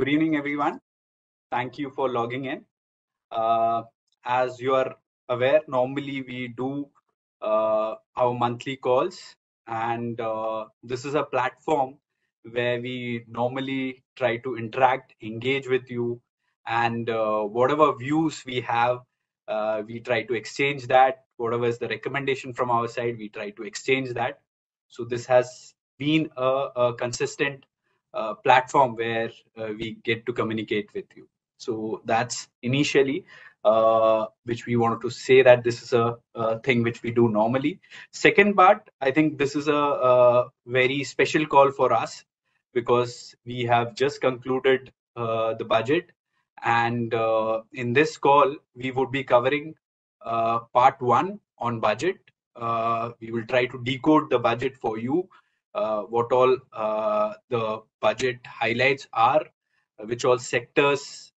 good evening, everyone. Thank you for logging in. Uh, as you are aware, normally we do uh, our monthly calls, and uh, this is a platform where we normally try to interact, engage with you, and uh, whatever views we have, uh, we try to exchange that. Whatever is the recommendation from our side, we try to exchange that. So this has been a, a consistent uh, platform where uh, we get to communicate with you. So that's initially uh, which we wanted to say that this is a, a, thing which we do normally. Second part, I think this is a, a very special call for us because we have just concluded uh, the budget and uh, in this call we would be covering uh, part one on budget. we will try to decode the budget for you uh, what all uh, the budget highlights are, uh, which all sectors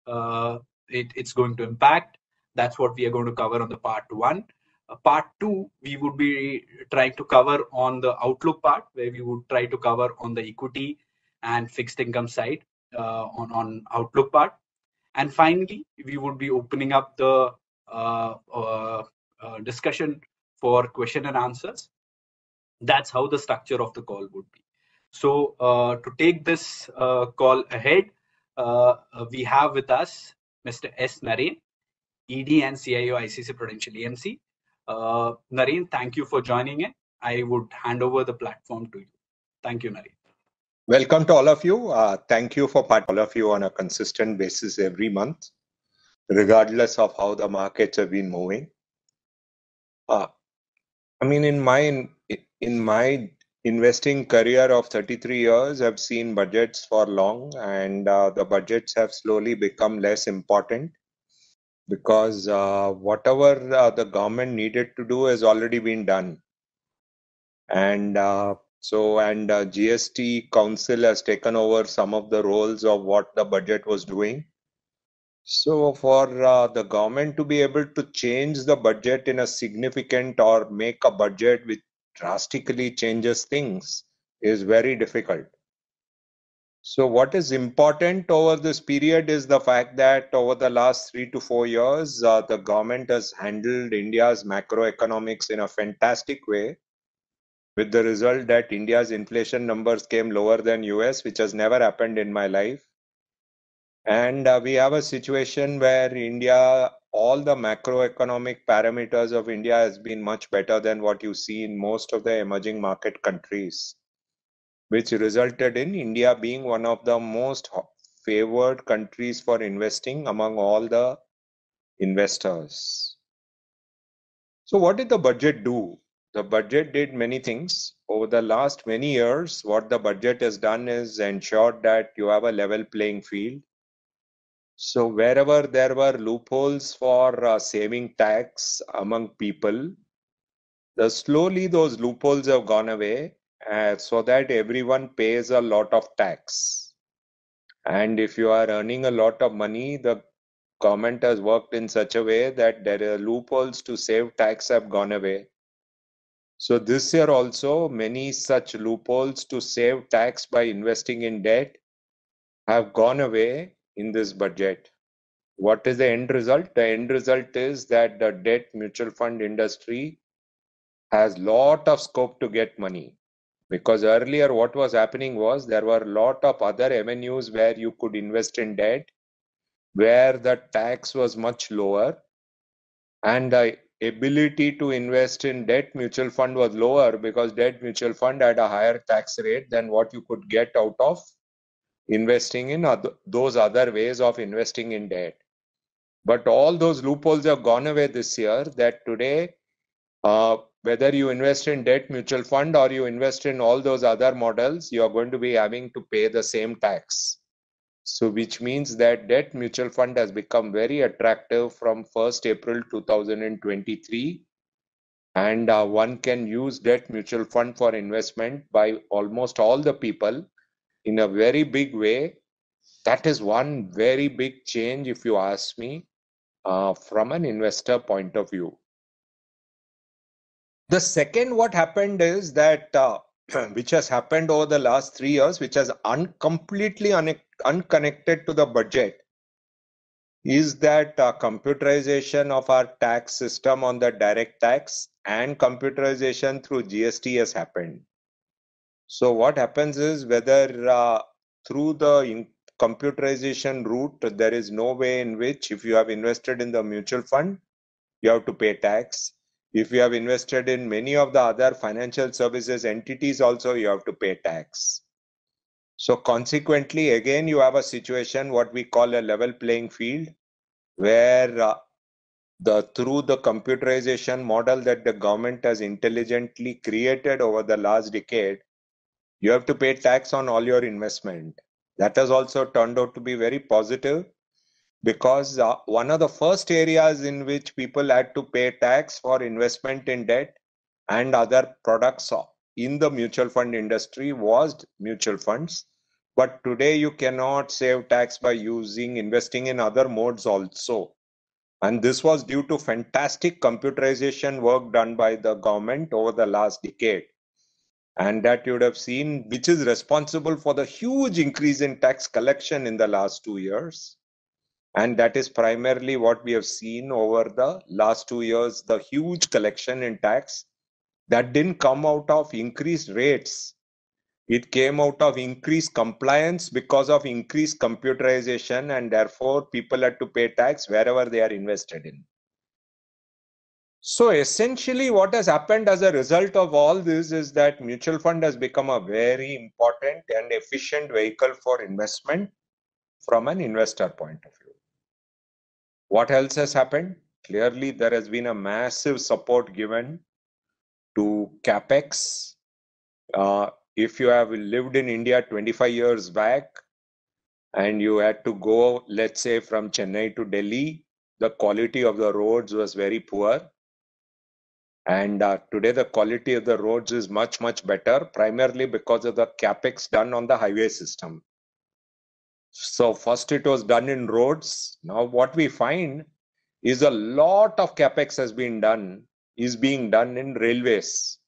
it, it's going to impact. That's what we are going to cover on the part one. Uh, part two, we would be trying to cover on the outlook part, where we would try to cover on the equity and fixed income side uh, on, on outlook part. And finally, we would be opening up the uh, discussion for question and answers that's how the structure of the call would be. So uh, to take this uh, call ahead uh, we have with us mr s. Naren ed and cio ICICI Prudential AMC uh, thank you for joining in. I would hand over the platform to you. Thank you naren. Welcome to all of you. Uh, thank you for part all of you on a consistent basis every month regardless of how the markets have been moving. Uh, I mean, in my in my investing career of 33 years, I've seen budgets for long, and uh, the budgets have slowly become less important because uh, whatever uh, the government needed to do has already been done. And uh, so, and uh, GST Council has taken over some of the roles of what the budget was doing. So, for uh, the government to be able to change the budget in a significant or make a budget which drastically changes things is very difficult. So, what is important over this period is the fact that over the last three to four years, uh, the government has handled India's macroeconomics in a fantastic way, with the result that India's inflation numbers came lower than US, which has never happened in my life and uh, we have a situation where India, all the macroeconomic parameters of India has been much better than what you see in most of the emerging market countries, which resulted in India being one of the most favored countries for investing among all the investors. So, what did the budget do? The budget did many things. Over the last many years, what the budget has done is ensured that you have a level playing field so wherever there were loopholes for uh, saving tax among people, the slowly those loopholes have gone away uh, so that everyone pays a lot of tax. And if you are earning a lot of money, the government has worked in such a way that there are loopholes to save tax have gone away. So this year also many such loopholes to save tax by investing in debt have gone away in this budget. What is the end result? The end result is that the debt mutual fund industry has lot of scope to get money because earlier what was happening was there were a lot of other avenues where you could invest in debt where the tax was much lower and the ability to invest in debt mutual fund was lower because debt mutual fund had a higher tax rate than what you could get out of investing in other, those other ways of investing in debt. But all those loopholes have gone away this year that today, uh, whether you invest in debt mutual fund or you invest in all those other models, you are going to be having to pay the same tax. So which means that debt mutual fund has become very attractive from 1st April 2023 and uh, one can use debt mutual fund for investment by almost all the people in a very big way. That is one very big change, if you ask me, uh, from an investor point of view. The second, what happened is that, uh, which has happened over the last three years, which has un- completely un- unconnected to the budget is that uh, computerization of our tax system on the direct tax and computerization through GST has happened. So what happens is whether uh, through the computerization route, there is no way in which if you have invested in the mutual fund, you have to pay tax. If you have invested in many of the other financial services entities also, you have to pay tax. So consequently, again, you have a situation, what we call a level playing field, where uh, the through the computerization model that the government has intelligently created over the last decade, you have to pay tax on all your investment. That has also turned out to be very positive because uh, one of the first areas in which people had to pay tax for investment in debt and other products in the mutual fund industry was mutual funds. But today you cannot save tax by using investing in other modes also. And this was due to fantastic computerization work done by the government over the last decade and that you would have seen which is responsible for the huge increase in tax collection in the last 2 years. And that is primarily what we have seen over the last two years the huge collection in tax that didn't come out of increased rates. It came out of increased compliance because of increased computerization and therefore people had to pay tax wherever they are invested in so essentially what has happened as a result of all this is that mutual fund has become a very important and efficient vehicle for investment from an investor point of view what else has happened? Clearly, there has been a massive support given to capex. Uh, if you have lived in India 25 years back and you had to go, let's say, from Chennai to Delhi, the quality of the roads was very poor. And uh, today, the quality of the roads is much, much better, primarily because of the capex done on the highway system. So first it was done in roads. Now what we find is a lot of capex has been done, is being done in railways.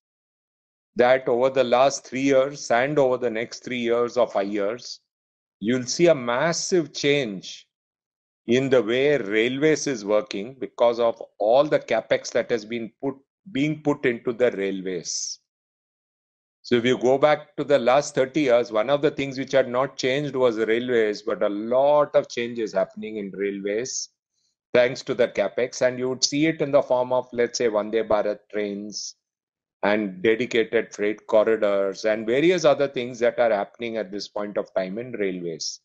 That over the last three years and over the next three years or five years, you'll see a massive change in the way railways is working because of all the capex that has been put being put into the railways. So if you go back to the last 30 years, one of the things which had not changed was railways, but a lot of changes happening in railways thanks to the capex. And you would see it in the form of, let's say, Vande Bharat trains and dedicated freight corridors and various other things that are happening at this point of time in railways.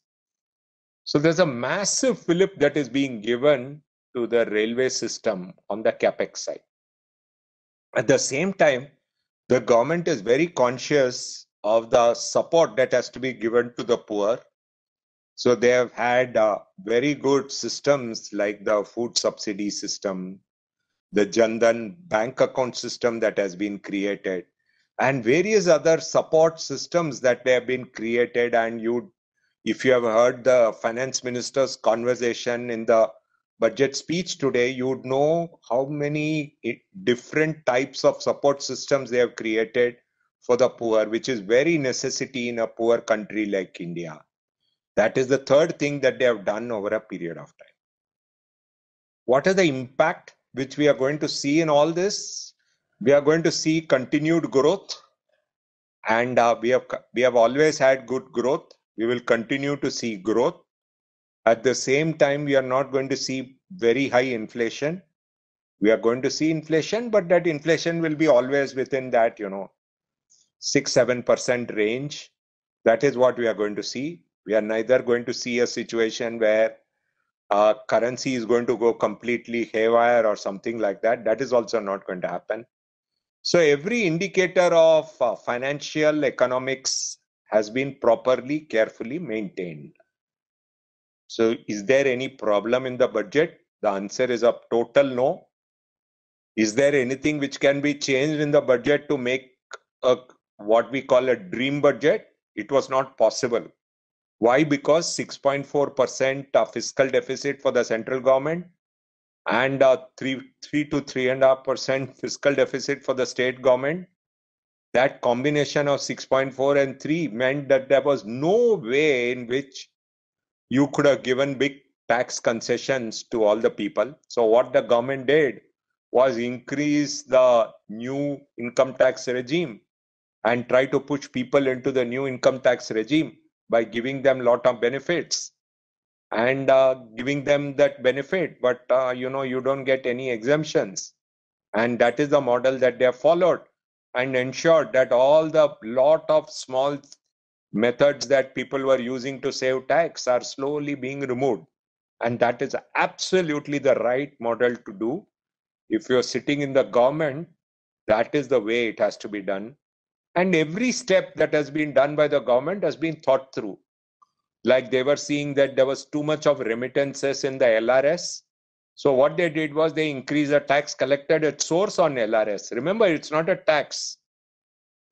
So there's a massive fillip that is being given to the railway system on the capex side. At the same time, the government is very conscious of the support that has to be given to the poor. So they have had uh, very good systems like the food subsidy system, the Jan Dhan bank account system that has been created, and various other support systems that have been created. And you, if you have heard the finance minister's conversation in the budget speech today, you would know how many different types of support systems they have created for the poor, which is very necessity in a poor country like India. That is the third thing that they have done over a period of time. What is the impact which we are going to see in all this? We are going to see continued growth, and uh, we have we have always had good growth. We will continue to see growth at the same time, we are not going to see very high inflation. We are going to see inflation, but that inflation will be always within that, you know, six, seven percent range. That is what we are going to see. We are neither going to see a situation where uh, currency is going to go completely haywire or something like that. That is also not going to happen. So every indicator of uh, financial economics has been properly, carefully maintained. So is there any problem in the budget? The answer is a total no. Is there anything which can be changed in the budget to make a what we call a dream budget? It was not possible. Why? Because 6.4% fiscal deficit for the central government and uh, 3, 3 to 3.5% fiscal deficit for the state government. That combination of 6.4 and 3 meant that there was no way in which you could have given big tax concessions to all the people. So what the government did was increase the new income tax regime and try to push people into the new income tax regime by giving them lot of benefits and uh, giving them that benefit but uh, you know you don't get any exemptions and that is the model that they have followed and ensured that all the lot of small methods that people were using to save tax are slowly being removed and that is absolutely the right model to do if you're sitting in the government that is the way it has to be done and every step that has been done by the government has been thought through like they were seeing that there was too much of remittances in the LRS. So what they did was they increased the tax collected at source on LRS. Remember, it's not a tax.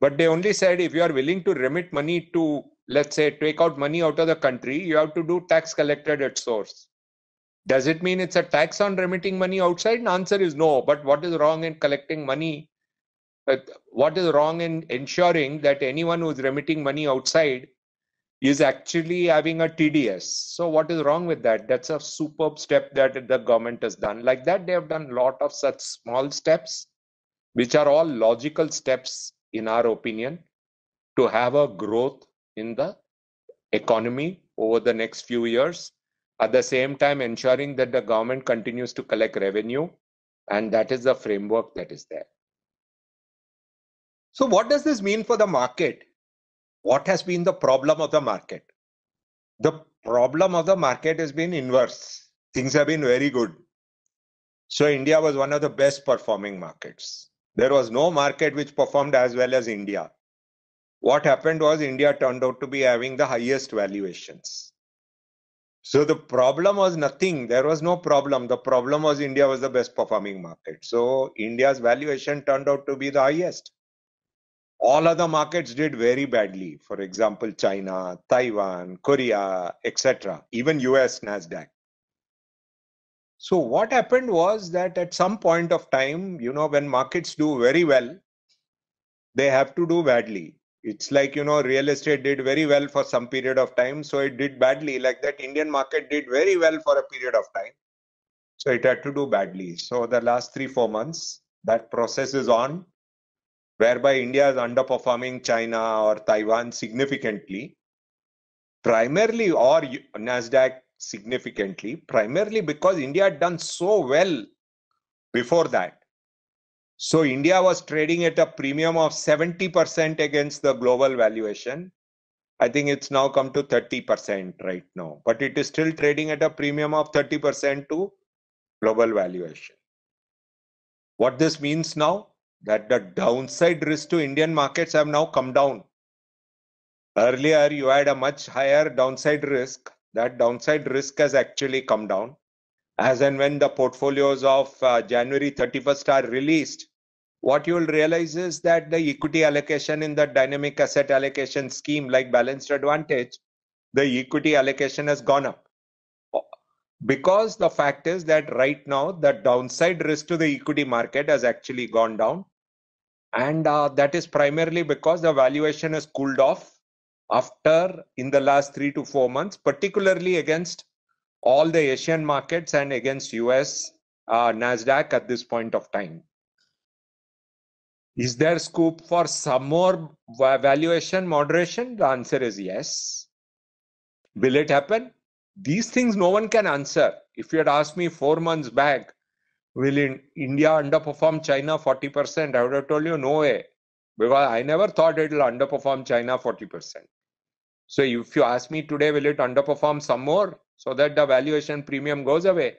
But they only said if you are willing to remit money to, let's say, take out money out of the country, you have to do tax collected at source. Does it mean it's a tax on remitting money outside? The answer is no. But what is wrong in collecting money? But what is wrong in ensuring that anyone who is remitting money outside is actually having a TDS. So what is wrong with that? That's a superb step that the government has done. Like that, they have done a lot of such small steps, which are all logical steps, in our opinion, to have a growth in the economy over the next few years. At the same time, ensuring that the government continues to collect revenue. And that is the framework that is there. So what does this mean for the market? what has been the problem of the market? The problem of the market has been inverse. Things have been very good. So India was one of the best performing markets. There was no market which performed as well as India. What happened was India turned out to be having the highest valuations. So the problem was nothing. There was no problem. The problem was India was the best performing market. So India's valuation turned out to be the highest all other markets did very badly. For example, China, Taiwan, Korea, etc., even US NASDAQ. So what happened was that at some point of time, you know, when markets do very well, they have to do badly. It's like, you know, real estate did very well for some period of time. So it did badly. Like that Indian market did very well for a period of time. So it had to do badly. So the last three, four months, that process is on whereby India is underperforming China or Taiwan significantly, primarily or NASDAQ significantly, primarily because India had done so well before that. So India was trading at a premium of 70% against the global valuation. I think it's now come to 30% right now, but it is still trading at a premium of 30% to global valuation. What this means now? that the downside risk to Indian markets have now come down. Earlier, you had a much higher downside risk. That downside risk has actually come down. As and when the portfolios of uh, January 31st are released, what you will realize is that the equity allocation in the dynamic asset allocation scheme like balanced advantage, the equity allocation has gone up. Because the fact is that right now the downside risk to the equity market has actually gone down and uh, that is primarily because the valuation has cooled off after in the last three to four months, particularly against all the Asian markets and against US uh, Nasdaq at this point of time. Is there scope for some more valuation moderation? The answer is yes. Will it happen? These things no one can answer. If you had asked me four months back, will in India underperform China 40%? I would have told you no way, because I never thought it will underperform China 40%. So if you ask me today, will it underperform some more so that the valuation premium goes away?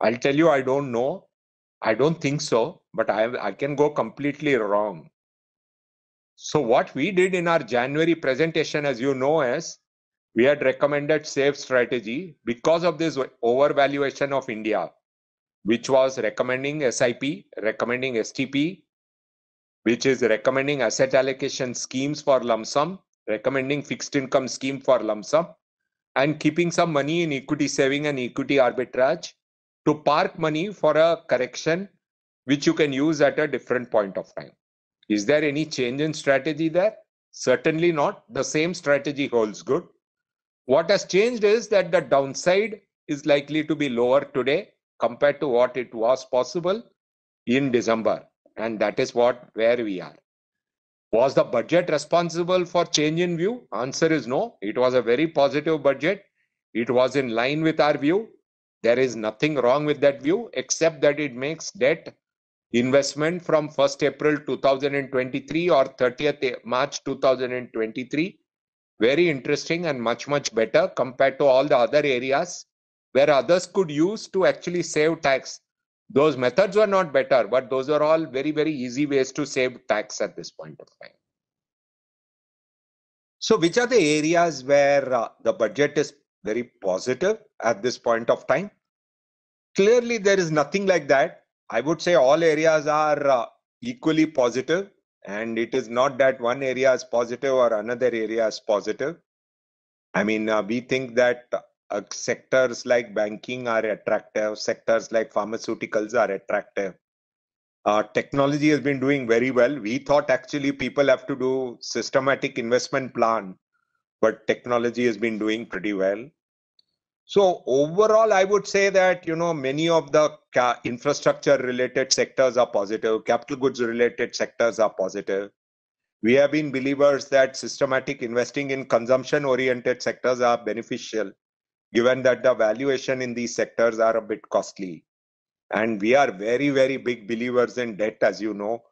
I'll tell you, I don't know. I don't think so, but I, I can go completely wrong. So what we did in our January presentation, as you know, is we had recommended safe strategy because of this overvaluation of India which was recommending SIP, recommending STP, which is recommending asset allocation schemes for lump sum, recommending fixed income scheme for lump sum, and keeping some money in equity saving and equity arbitrage to park money for a correction which you can use at a different point of time. Is there any change in strategy there? Certainly not. The same strategy holds good. What has changed is that the downside is likely to be lower today compared to what it was possible in December. And that is what where we are. Was the budget responsible for change in view? Answer is no. It was a very positive budget. It was in line with our view. There is nothing wrong with that view except that it makes debt investment from 1st April 2023 or 30th March 2023 very interesting and much much better compared to all the other areas where others could use to actually save tax those methods were not better but those are all very very easy ways to save tax at this point of time. So which are the areas where uh, the budget is very positive at this point of time? Clearly there is nothing like that. I would say all areas are uh, equally positive and it is not that one area is positive or another area is positive. I mean uh, we think that uh, sectors like banking are attractive, sectors like pharmaceuticals are attractive. Uh, technology has been doing very well. We thought actually people have to do systematic investment plan, but technology has been doing pretty well. So overall, I would say that you know many of the infrastructure related sectors are positive, capital goods related sectors are positive. We have been believers that systematic investing in consumption oriented sectors are beneficial given that the valuation in these sectors are a bit costly. And we are very, very big believers in debt, as you know.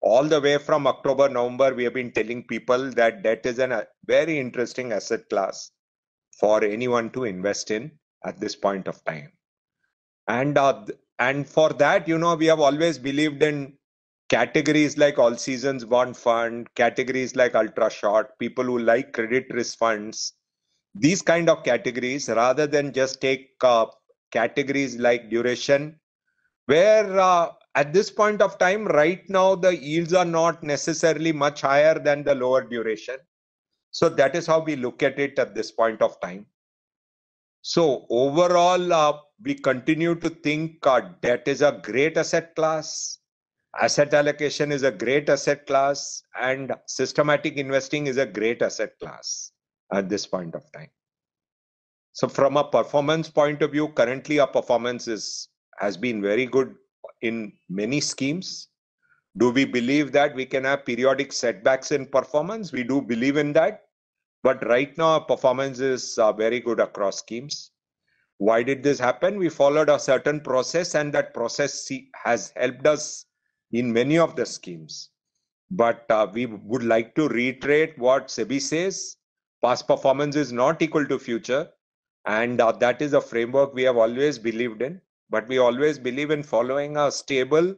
All the way from October, November, we have been telling people that debt is a very interesting asset class for anyone to invest in at this point of time. And uh, and for that, you know, we have always believed in categories like all seasons bond fund, categories like ultra short, people who like credit risk funds, these kind of categories rather than just take uh, categories like duration where uh, at this point of time right now the yields are not necessarily much higher than the lower duration. So that is how we look at it at this point of time. So overall uh, we continue to think uh, debt is a great asset class asset allocation is a great asset class and systematic investing is a great asset class at this point of time. So from a performance point of view, currently our performance is has been very good in many schemes. Do we believe that we can have periodic setbacks in performance? We do believe in that. But right now, our performance is very good across schemes. Why did this happen? We followed a certain process, and that process has helped us in many of the schemes. But uh, we would like to reiterate what SEBI says past performance is not equal to future. And uh, that is a framework we have always believed in. But we always believe in following a stable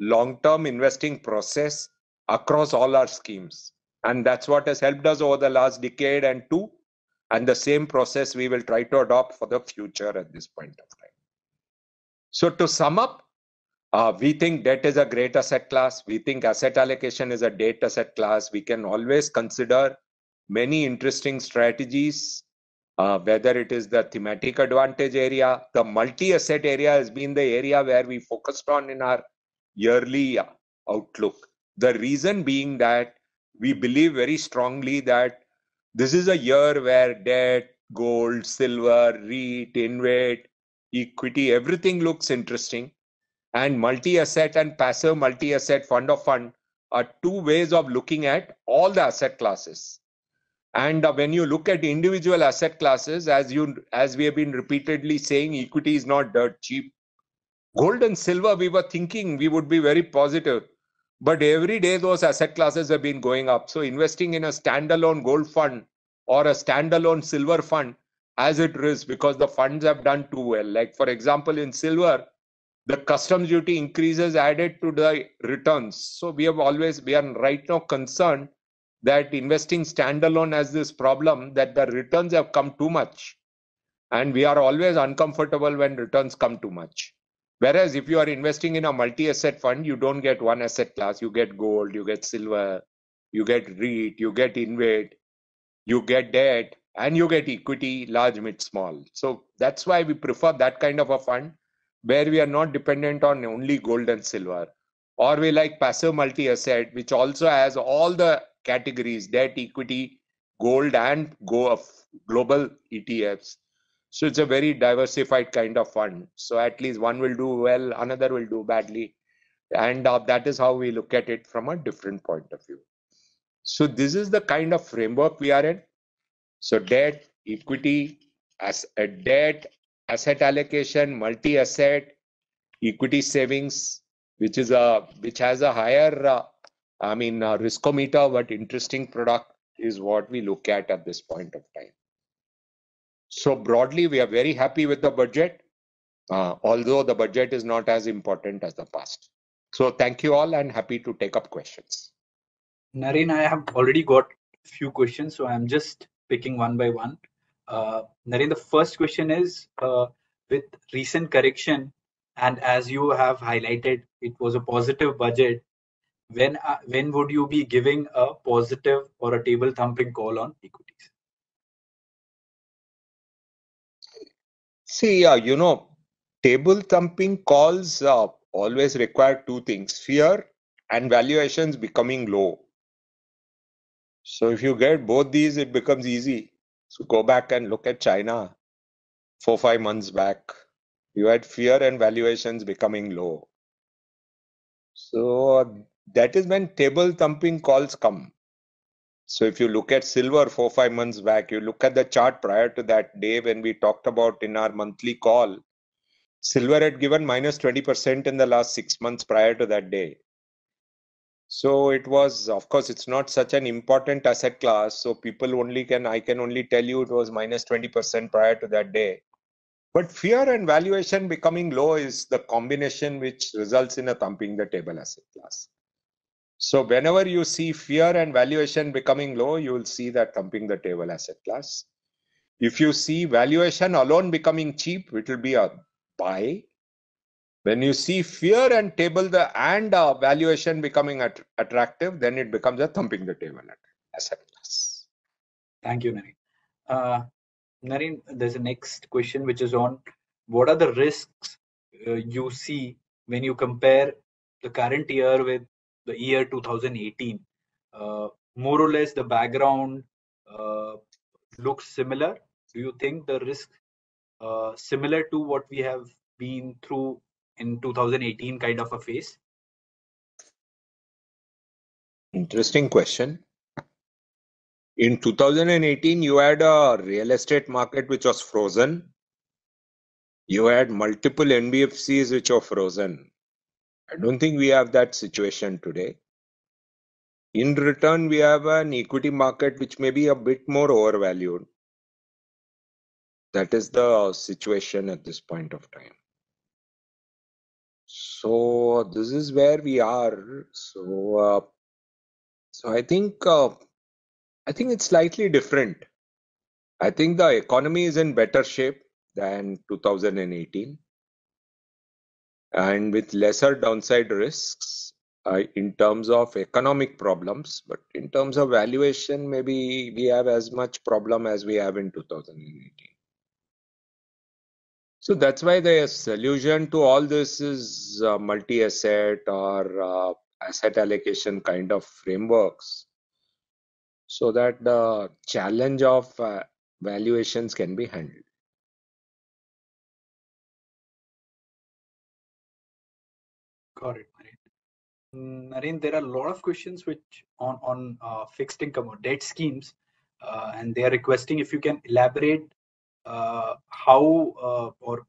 long term investing process across all our schemes. And that's what has helped us over the last decade and two. And the same process we will try to adopt for the future at this point of time. So to sum up uh, we think debt is a great asset class. We think asset allocation is a debt asset class. We can always consider many interesting strategies, uh, whether it is the thematic advantage area, the multi-asset area has been the area where we focused on in our yearly outlook. The reason being that we believe very strongly that this is a year where debt, gold, silver, REIT, InvIT, equity, everything looks interesting. And multi-asset and passive multi-asset fund of fund are two ways of looking at all the asset classes. And uh, when you look at individual asset classes, as you as we have been repeatedly saying, equity is not dirt cheap. Gold and silver, we were thinking we would be very positive, but every day those asset classes have been going up. So investing in a standalone gold fund or a standalone silver fund as it is because the funds have done too well. Like for example, in silver, the customs duty increases added to the returns. So we have always we are right now concerned that investing standalone has this problem that the returns have come too much. And we are always uncomfortable when returns come too much. Whereas if you are investing in a multi-asset fund you don't get one asset class. You get gold you get silver you get REIT you get InvIT you get debt and you get equity large mid small. So that's why we prefer that kind of a fund where we are not dependent on only gold and silver. Or we like passive multi-asset which also has all the categories debt, equity, gold and go of global ETFs. So it's a very diversified kind of fund. So at least one will do well, another will do badly. And uh, that is how we look at it from a different point of view. So this is the kind of framework we are in. So debt, equity, as a debt, asset allocation, multi-asset, equity savings, which is a which has a higher, uh, I mean, uh, riskometer, but interesting product is what we look at at this point of time. So broadly, we are very happy with the budget, uh, although the budget is not as important as the past. So thank you all and happy to take up questions. Naren, I have already got a few questions, so I'm just picking one by one. Uh, Naren, the first question is uh, with recent correction, and as you have highlighted, it was a positive budget. When uh, when would you be giving a positive or a table thumping call on equities? See, uh, you know, table thumping calls uh, always require two things fear and valuations becoming low. So, if you get both these, it becomes easy. So, go back and look at China four, five months back. You had fear and valuations becoming low. So, that is when table thumping calls come. So if you look at silver four, five months back, you look at the chart prior to that day when we talked about in our monthly call, silver had given minus 20% in the last six months prior to that day. So it was, of course, it's not such an important asset class. So people only can, I can only tell you it was minus 20% prior to that day. But fear and valuation becoming low is the combination which results in a thumping the table asset class. So whenever you see fear and valuation becoming low, you will see that thumping the table asset class. If you see valuation alone becoming cheap, it will be a buy. When you see fear and table the and uh, valuation becoming at, attractive, then it becomes a thumping the table asset class. Thank you, Naren. Uh, Naren, there's a next question which is on what are the risks uh, you see when you compare the current year with the year 2018 uh, more or less the background uh, looks similar. Do you think the risk uh, similar to what we have been through in 2018 kind of a phase? Interesting question. In 2018 you had a real estate market which was frozen. You had multiple nbfcs which were frozen I don't think we have that situation today. In return, we have an equity market which may be a bit more overvalued. That is the situation at this point of time. So this is where we are. So, uh, so I think uh, I think it's slightly different. I think the economy is in better shape than 2018 and with lesser downside risks uh, in terms of economic problems but in terms of valuation maybe we have as much problem as we have in 2018 so that's why the solution to all this is uh, multi-asset or uh, asset allocation kind of frameworks. So that the challenge of uh, valuations can be handled Got it, there are a lot of questions which on on uh, fixed income or debt schemes, uh, and they are requesting if you can elaborate uh, how uh, or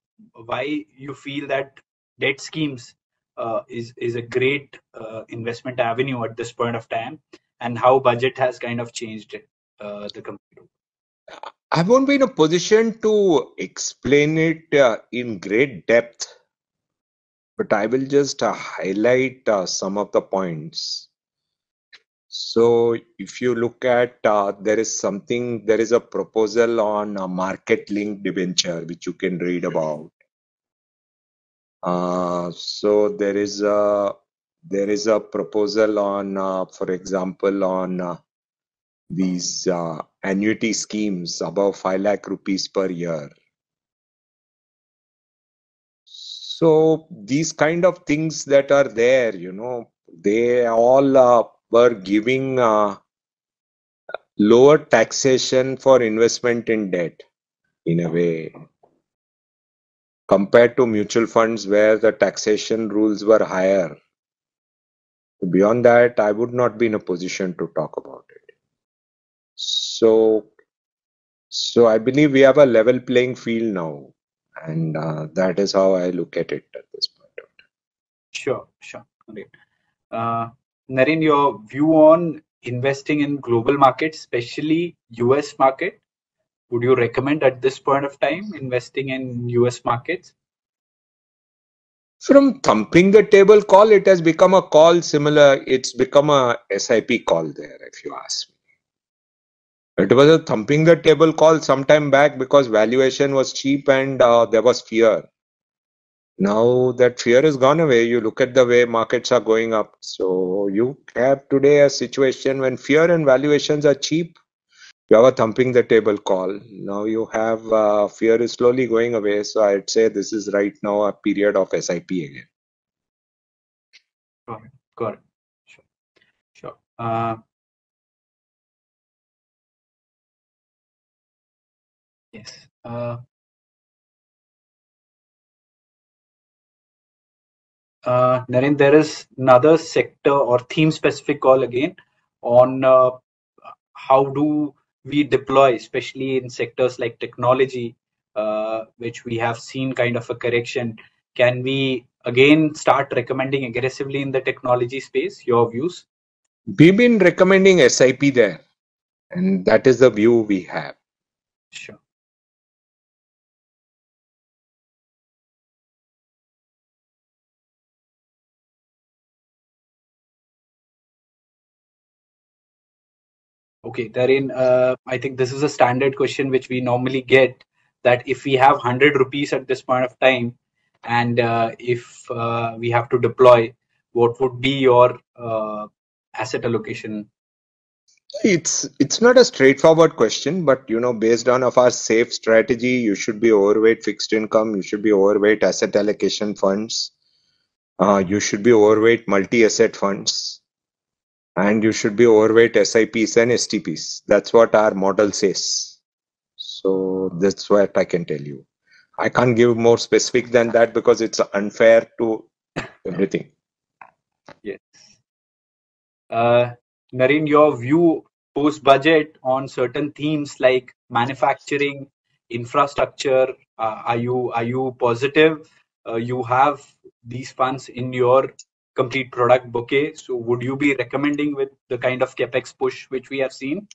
why you feel that debt schemes uh, is is a great uh, investment avenue at this point of time, and how budget has kind of changed the company. I won't be in a position to explain it in great depth but I will just uh, highlight uh, some of the points. So if you look at, uh, there is something, there is a proposal on a market link debenture, which you can read about. Uh, so there is a, there is a proposal on, uh, for example, on uh, these annuity schemes above 5 lakh rupees per year. So these kind of things that are there, you know, they all uh, were giving uh, lower taxation for investment in debt in a way compared to mutual funds where the taxation rules were higher. Beyond that, I would not be in a position to talk about it. So, so I believe we have a level playing field now, and uh, that is how I look at it at this point of time. Sure, sure. Great. Uh, Naren, your view on investing in global markets, especially US market, would you recommend at this point of time investing in US markets? From thumping the table call, it has become a call similar. It's become a SIP call there, if you ask me. It was a thumping the table call sometime back because valuation was cheap and uh, there was fear. Now that fear is gone away, you look at the way markets are going up. So you have today a situation when fear and valuations are cheap. You have a thumping the table call. Now you have uh, fear is slowly going away. So I'd say this is right now a period of SIP again. Got it. Got it. Sure. Sure. Uh, yes. Uh, uh, Naren, there is another sector or theme specific call again on uh, how do we deploy, especially in sectors like technology, uh, which we have seen kind of a correction. Can we again start recommending aggressively in the technology space? Your views? We've been recommending SIP there, and that is the view we have. Sure. Okay, therein, uh, I think this is a standard question which we normally get that if we have 100 rupees at this point of time and uh, if uh, we have to deploy, what would be your uh, asset allocation? It's it's not a straightforward question, but you know, based on of our safe strategy, you should be overweight fixed income, you should be overweight asset allocation funds, uh, you should be overweight multi-asset funds and you should be overweight SIPs and STPs. That's what our model says. So that's what I can tell you. I can't give more specific than that because it's unfair to everything. Yes. Uh, your view post budget on certain themes like manufacturing, infrastructure. Uh, are you are you positive? Uh, you have these funds in your complete product bouquet. So would you be recommending with the kind of capex push which we have seen?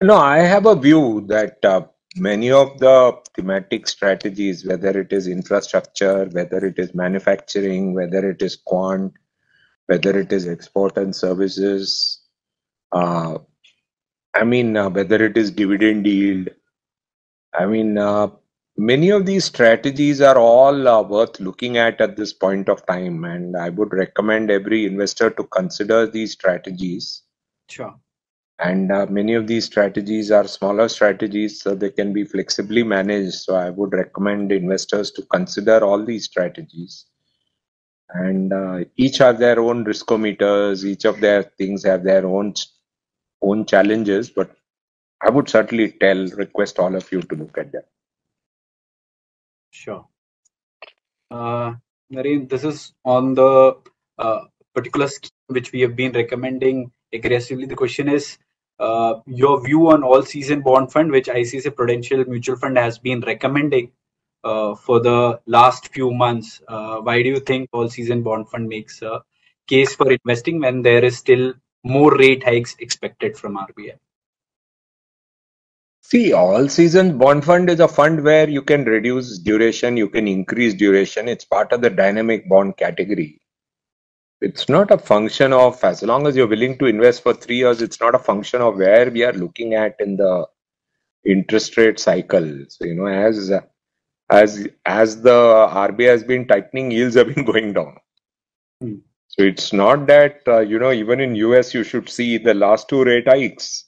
No, I have a view that uh, many of the thematic strategies, whether it is infrastructure, whether it is manufacturing, whether it is quant, whether it is export and services, uh, I mean, uh, whether it is dividend yield, I mean, uh, many of these strategies are all uh, worth looking at at this point of time and i would recommend every investor to consider these strategies. Sure. And uh, many of these strategies are smaller strategies so they can be flexibly managed so i would recommend investors to consider all these strategies. And uh, each have their own riskometers each of their things have their own own challenges but i would certainly tell request all of you to look at them Sure. Uh, Naren, this is on the uh, particular scheme which we have been recommending aggressively. The question is uh, your view on all season bond fund, which ICICI Prudential Mutual Fund has been recommending uh, for the last few months. Uh, why do you think all season bond fund makes a case for investing when there is still more rate hikes expected from RBI? See, all season bond fund is a fund where you can reduce duration, you can increase duration. It's part of the dynamic bond category. It's not a function of, as long as you're willing to invest for three years, it's not a function of where we are looking at in the interest rate cycle. So, you know, as as as the RBI has been tightening, yields have been going down. Hmm. So it's not that uh, you know even in US you should see the last two rate hikes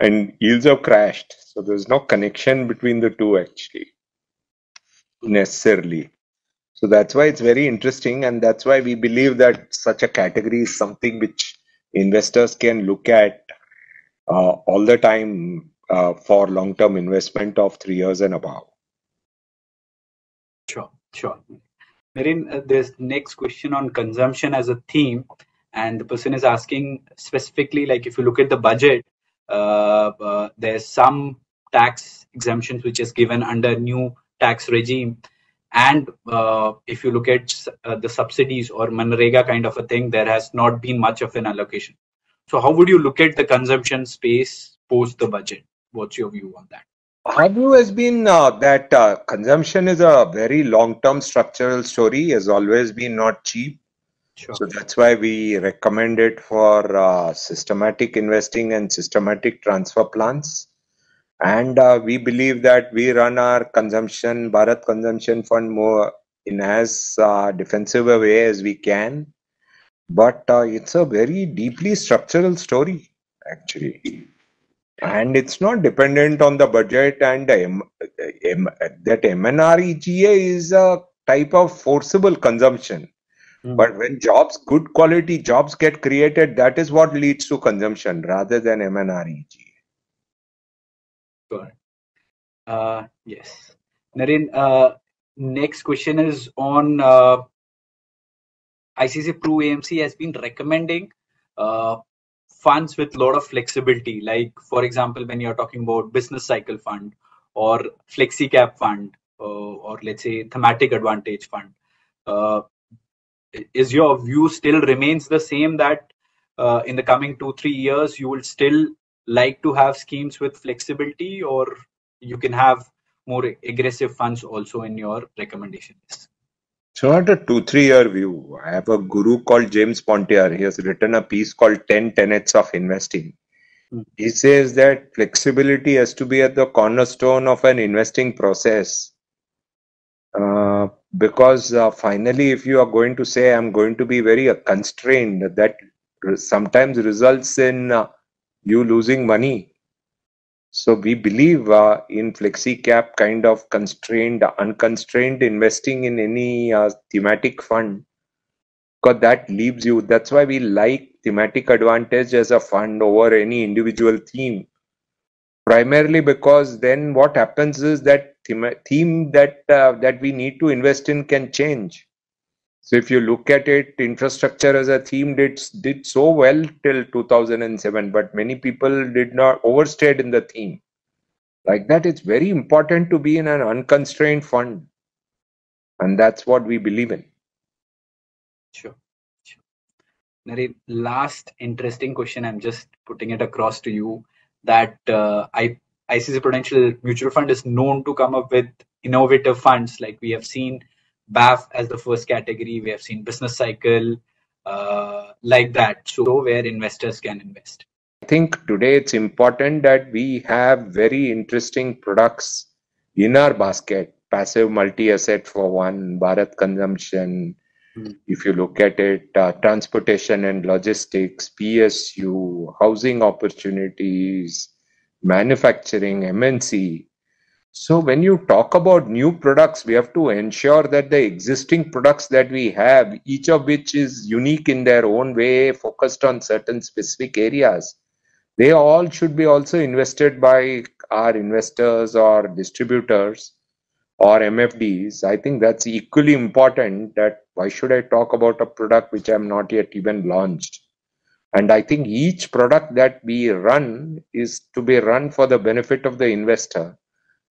and yields have crashed. So there's no connection between the two actually necessarily. So that's why it's very interesting, and that's why we believe that such a category is something which investors can look at uh, all the time uh, for long-term investment of three years and above. Sure, sure. Naren, uh, there's next question on consumption as a theme, and the person is asking specifically, like if you look at the budget, there's some tax exemptions which is given under new tax regime, and uh, if you look at uh, the subsidies or MNREGA kind of a thing, there has not been much of an allocation. So how would you look at the consumption space post the budget? What's your view on that? Our view has been uh, that uh, consumption is a very long-term structural story, has always been not cheap. Sure. So that's why we recommend it for uh, systematic investing and systematic transfer plans. And uh, we believe that we run our consumption, Bharat Consumption Fund more in as uh, defensive a way as we can. But uh, it's a very deeply structural story, actually and it's not dependent on the budget and M, M, that MNREGA is a type of forcible consumption. Mm. But when jobs, good quality jobs get created, that is what leads to consumption rather than MNREGA. Sure. Uh, yes. Naren, uh, next question is on uh, ICICI Pru AMC has been recommending uh, funds with a lot of flexibility like for example when you're talking about business cycle fund or flexi cap fund uh, or let's say thematic advantage fund uh, is your view still remains the same that uh, in the coming two three years you will still like to have schemes with flexibility or you can have more aggressive funds also in your recommendations so, not a two, three year view. I have a guru called James Montier. He has written a piece called 10 Tenets of Investing. Mm. He says that flexibility has to be at the cornerstone of an investing process. Uh, because uh, finally, if you are going to say, I'm going to be very uh, constrained, that sometimes results in uh, you losing money so we believe uh, in flexi cap kind of constrained, unconstrained investing in any uh, thematic fund because that leaves you. That's why we like thematic advantage as a fund over any individual theme. Primarily because then what happens is that theme, that uh, that we need to invest in can change. So if you look at it, infrastructure as a theme did did so well till 2007, but many people did not overstayed in the theme. Like that, it's very important to be in an unconstrained fund, and that's what we believe in. Sure. sure. Last interesting question. I'm just putting it across to you that uh, I ICICI Prudential Mutual Fund is known to come up with innovative funds like we have seen BAF as the first category. We have seen business cycle uh, like that. So where investors can invest. I think today it's important that we have very interesting products in our basket. Passive multi-asset for one, Bharat consumption. Mm. If you look at it, uh, transportation and logistics, PSU, housing opportunities, manufacturing, MNC. So when you talk about new products, we have to ensure that the existing products that we have, each of which is unique in their own way, focused on certain specific areas, they all should be also invested by our investors or distributors or MFDs. I think that's equally important that why should I talk about a product which I'm not yet even launched? And I think each product that we run is to be run for the benefit of the investor.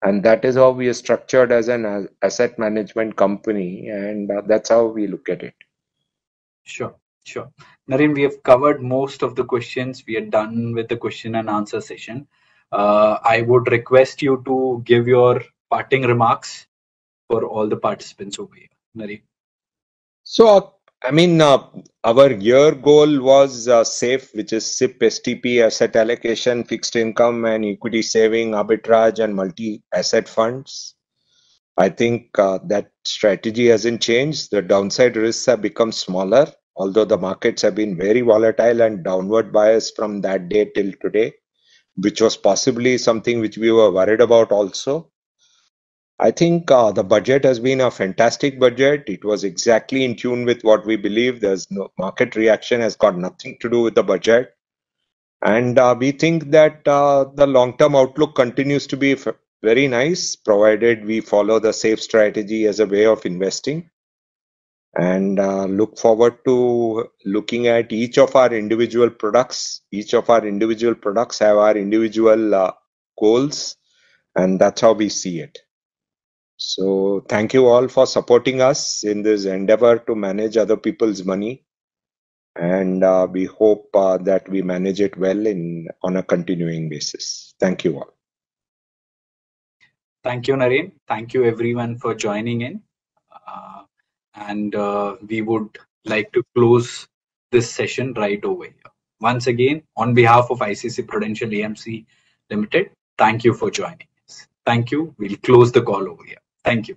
And that is how we are structured as an asset management company and uh, that's how we look at it. Sure sure. Naren, we have covered most of the questions. We are done with the question and answer session. Uh, i would request you to give your parting remarks for all the participants over here. Naren. so I mean, uh, our year goal was uh, SAFE, which is SIP, STP, asset allocation, fixed income, and equity saving, arbitrage, and multi asset funds. I think uh, that strategy hasn't changed. The downside risks have become smaller, although the markets have been very volatile and downward bias from that day till today, which was possibly something which we were worried about also. I think uh, the budget has been a fantastic budget. It was exactly in tune with what we believe. There's no market reaction has got nothing to do with the budget. And uh, we think that uh, the long-term outlook continues to be very nice, provided we follow the safe strategy as a way of investing. And uh, look forward to looking at each of our individual products. Each of our individual products have our individual uh, goals, and that's how we see it. So thank you all for supporting us in this endeavor to manage other people's money. And uh, we hope uh, that we manage it well in on a continuing basis. Thank you all. Thank you, Naren. Thank you everyone for joining in. Uh, and uh, we would like to close this session right over here. Once again, on behalf of ICICI Prudential AMC Limited, thank you for joining us. Thank you. We'll close the call over here. Thank you.